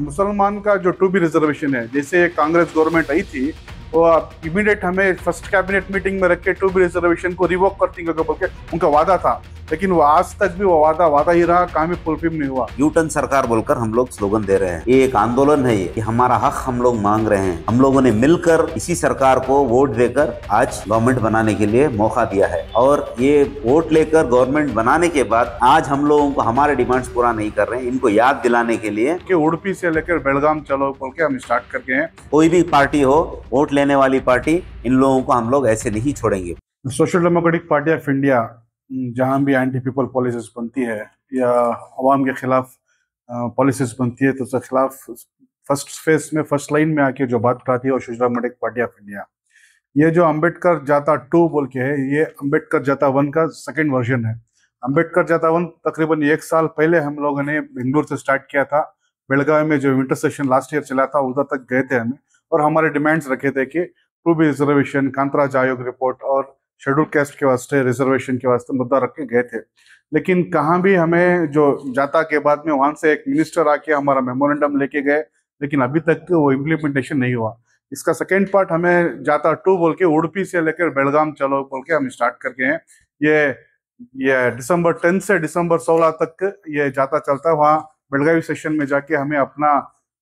मुसलमान का जो टू बी रिजर्वेशन है जैसे कांग्रेस गवर्नमेंट आई थी इमीडिएट हमें फ़र्स्ट कैबिनेट मीटिंग में रख के टू बी रिजर्वेशन को रिवोक कर देंगे बोल के उनका वादा था। लेकिन वो आज तक भी वो वादा वादा ही रहा काम भी फुलफिल नहीं हुआ। यू टर्न सरकार बोलकर हम लोग स्लोगन दे रहे हैं। ये एक आंदोलन है ये कि हमारा हक हम लोग मांग रहे हैं। हम लोगों ने मिलकर इसी सरकार को वोट देकर आज गवर्नमेंट बनाने के लिए मौका दिया है। और ये वोट लेकर गवर्नमेंट बनाने के बाद आज हम लोगों को हमारे डिमांड्स पूरा नहीं कर रहे हैं। इनको याद दिलाने के लिए कि उड़पी से लेकर बेलगाम चलो बोल के हम स्टार्ट करके हैं। कोई भी पार्टी हो वोट लेने वाली पार्टी, इन लोगों को हम लोग ऐसे नहीं छोड़ेंगे। Social Democratic Party of India जहाँ भी एंटी पीपल पॉलिसीज़ बनती है, या अवाम के खिलाफ पॉलिसीज़ बनती है तो उसके खिलाफ फ़र्स्ट फ़ेज़ में फ़र्स्ट लाइन में आके जो बात उठाती है वो Social Democratic Party of India. ये जो अंबेडकर जाता टू बोल के है, ये अंबेडकर जाता वन का सेकेंड वर्जन है। अंबेडकर जाता वन तकरीबन एक साल पहले हम लोगों ने बेंगलुरु से स्टार्ट किया था। बेलगावी में जो विंटर सेशन लास्ट ईयर चला था, उधर तक गए थे हमें। और हमारे डिमांड्स रखे थे कि टू बी रिजर्वेशन कांतराज आयोग रिपोर्ट और शेड्यूल कास्ट के वास्ते रिजर्वेशन के वास्ते मुद्दा रखे गए थे। लेकिन कहाँ भी हमें जो जाता के बाद में वहाँ से एक मिनिस्टर आके हमारा मेमोरेंडम लेके गए, लेकिन अभी तक वो इम्प्लीमेंटेशन नहीं हुआ। इसका सेकेंड पार्ट हमें जाता टू बोल के उड़पी से लेकर बेलगाम चलो बोल के हम स्टार्ट करके हैं। ये ये दिसंबर टेंथ से दिसंबर सोलह तक ये जाता चलता है वहाँ बेलगावी सेशन में जाके हमें अपना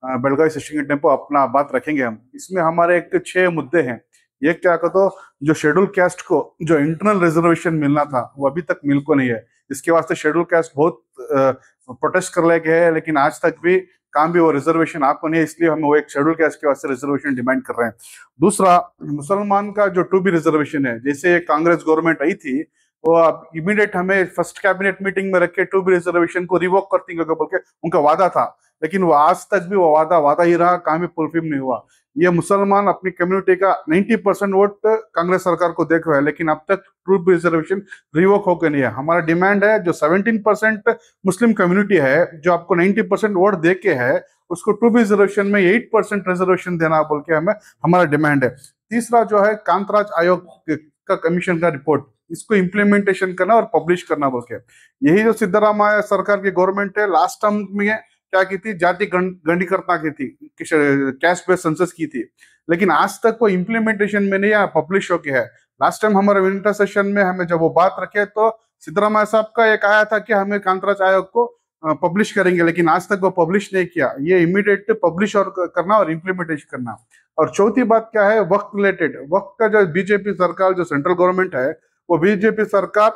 बेलगावी सेशन के अपना बात रखेंगे हम। इसमें हमारे एक छह मुद्दे हैं। ये क्या कहते जो शेड्यूल कास्ट को, जो इंटरनल रिजर्वेशन मिलना था, वो अभी तक मिल को नहीं है। इसके वास्ते शेड्यूल कास्ट बहुत प्रोटेस्ट कर लेके है, लेकिन आज तक भी काम भी वो रिजर्वेशन आपको नहीं है, इसलिए हम वो एक शेड्यूल कास्ट के वास्ते रिजर्वेशन डिमांड कर रहे हैं। दूसरा, मुसलमान का जो टू बी रिजर्वेशन है, जैसे कांग्रेस गवर्नमेंट आई थी, वो अब इमीडिएट हमें फ़र्स्ट कैबिनेट मीटिंग में रख के टू बी रिजर्वेशन को रिवोक कर देंगे बोल के उनका वादा था। लेकिन वो आज तक भी वो वादा वादा ही रहा काम भी फुलफिल नहीं हुआ। ये मुसलमान अपनी कम्युनिटी का 90 परसेंट वोट कांग्रेस सरकार को देख रहा है, लेकिन अब तक ट्रूथ रिजर्वेशन रिवोक होकर नहीं है। हमारा डिमांड है, जो 17 परसेंट मुस्लिम कम्युनिटी है, जो आपको 90 परसेंट वोट दे के है, उसको टू रिजर्वेशन में 8 परसेंट रिजर्वेशन देना बोल के हमें, हमारा डिमांड है। तीसरा जो है, कांतराज आयोग का कमीशन का रिपोर्ट इसको इम्प्लीमेंटेशन करना और पब्लिश करना बोल के। यही जो सिद्धरामैया सरकार की गवर्नमेंट है लास्ट टर्म में क्या की थी? जाति गंडीकरता की थी कैश बेस्ड सेंसस की थी। लेकिन आज तक वो इम्प्लीमेंटेशन में नहीं आया पब्लिश हो गया है। लास्ट टाइम हमारे विंटर सेशन में हमें जब वो बात रखे तो सिद्धरामैया साहब का एक आया था कि हमें कांतराज आयोग को पब्लिश करेंगे, लेकिन आज तक वो पब्लिश नहीं किया। ये इमीडिएट पब्लिश और करना और इम्प्लीमेंटेशन करना। और चौथी बात क्या है? वक्त रिलेटेड वक्त का जो बीजेपी सरकार, जो सेंट्रल गवर्नमेंट है, वो बीजेपी सरकार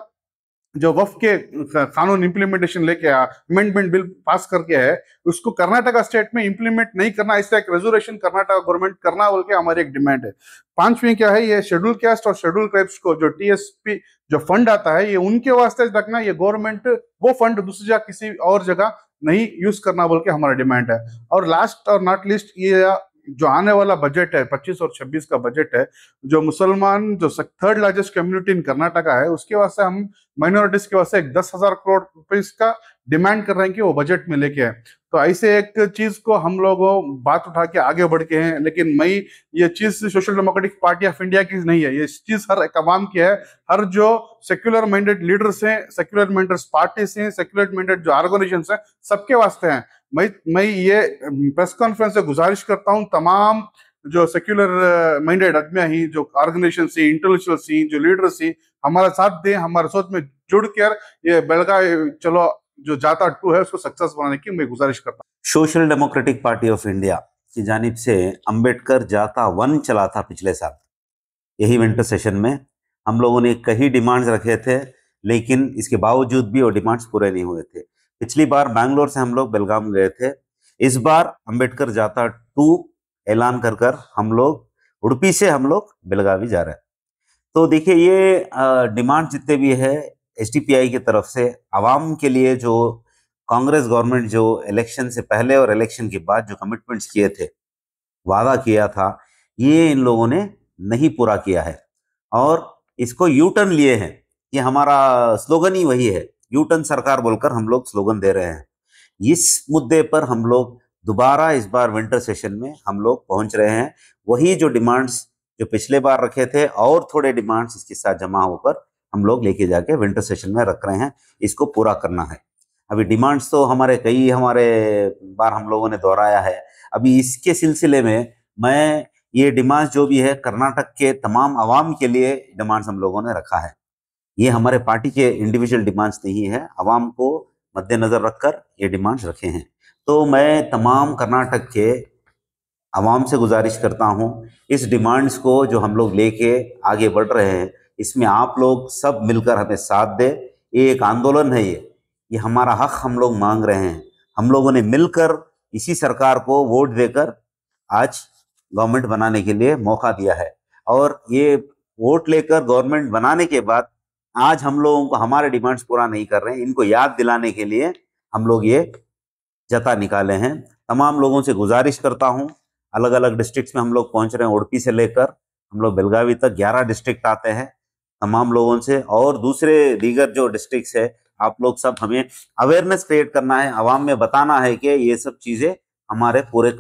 जो वफ के कानून इम्प्लीमेंटेशन लेके आया अमेंडमेंट बिल पास करके है, उसको कर्नाटका स्टेट में इम्प्लीमेंट नहीं करना, इसका एक रेजोल्यूशन कर्नाटका गवर्नमेंट करना बोल के हमारी एक डिमांड है। पांचवी क्या है, ये शेड्यूल कास्ट और शेड्यूल ट्राइब्स को जो टीएसपी जो फंड आता है, ये उनके वास्ते रखना, ये गवर्नमेंट वो फंड दूसरी जगह, किसी और जगह नहीं यूज़ करना बोल के हमारा डिमांड है। और लास्ट और नॉट लिस्ट ये जो आने वाला बजट है 25 और 26 का बजट है, जो मुसलमान, जो third largest community in Karnataka है, उसके वास्ते हम माइनॉरिटीज के वास्ते एक दस हज़ार करोड़ रुपए का डिमांड कर रहे हैं कि वो बजट में लेके आए। तो ऐसे एक चीज़ को हम लोग, बात उठा के आगे बढ़ के हैं, लेकिन मई, ये चीज़ Social Democratic Party of India की नहीं है। ये चीज़ हर अवाम की है। हर जो सेक्युलर माइंडेड लीडर्स हैं सेक्युलर माइंडेड पार्टीज़ हैं सेक्युलर माइंडेड जो ऑर्गेनाइजेशन है, सबके वास्ते हैं। मैं मैं ये प्रेस कॉन्फ्रेंस से गुजारिश करता हूँ, तमाम जो सेक्युलर माइंडेड आदमियाँ ही, जो ऑर्गेनाइजेशन सी इंटेलेक्चुअल सी जो लीडर सी हमारा साथ दें, हमारे सोच में जुड़ कर ये बेलगा चलो, जो जाता टू है, उसको सक्सेस बनाने की मैं गुजारिश करता हूँ। Social Democratic Party of India की जानब से अंबेडकर जाता वन चला था पिछले साल। यही विंटर सेशन में हम लोगों ने कई डिमांड्स रखे थे, लेकिन इसके बावजूद भी वो डिमांड्स पूरे नहीं हुए थे। पिछली बार बैंगलोर से हम लोग बेलगाम गए थे। इस बार अंबेडकर जाता टू ऐलान कर कर हम लोग उड़पी से हम लोग बेलगावी जा रहे हैं। तो देखिए, ये डिमांड जितने भी है एस की तरफ़ से, आवाम के लिए जो कांग्रेस गवर्नमेंट जो इलेक्शन से पहले और इलेक्शन के बाद जो कमिटमेंट्स किए थे, वादा किया था, ये इन लोगों ने नहीं पूरा किया है। और इसको यू टर्न लिए हैं ये हमारा स्लोगन ही वही है यू टर्न सरकार बोलकर हम लोग स्लोगन दे रहे हैं। इस मुद्दे पर हम लोग दोबारा इस बार विंटर सेशन में हम लोग पहुँच रहे हैं। वही जो डिमांड्स जो पिछले बार रखे थे और थोड़े डिमांड्स इसके साथ जमा होकर हम लोग लेके जाके विंटर सेशन में रख रहे हैं। इसको पूरा करना है। अभी डिमांड्स तो हमारे कई हमारे बार हम लोगों ने दोहराया है। अभी इसके सिलसिले में मैं ये डिमांड्स जो भी है कर्नाटक के तमाम आवाम के लिए डिमांड्स हम लोगों ने रखा है। ये हमारे पार्टी के इंडिविजुअल डिमांड्स नहीं है। आवाम को मद्देनजर रखकर ये डिमांड्स रखे हैं। तो मैं तमाम कर्नाटक के आवाम से गुजारिश करता हूँ, इस डिमांड्स को जो हम लोग लेके आगे बढ़ रहे हैं, इसमें आप लोग सब मिलकर हमें साथ दे। ये एक आंदोलन है ये। ये हमारा हक हम लोग मांग रहे हैं। हम लोगों ने मिलकर इसी सरकार को वोट देकर आज गवर्नमेंट बनाने के लिए मौका दिया है। और ये वोट लेकर गवर्नमेंट बनाने के बाद आज हम लोगों को, हमारे डिमांड्स पूरा नहीं कर रहे हैं। इनको याद दिलाने के लिए हम लोग ये जता निकाले हैं। तमाम लोगों से गुजारिश करता हूँ। अलग अलग डिस्ट्रिक्ट्स में हम लोग पहुँच रहे हैं उड़पी से लेकर। हम लोग बेलगावी तक 11 डिस्ट्रिक्ट आते हैं। तमाम लोगों से और दूसरे दीगर जो डिस्ट्रिक्ट है, आप लोग सब हमें अवेयरनेस क्रिएट करना है, आवाम में बताना है कि ये सब चीज़ें हमारे पूरे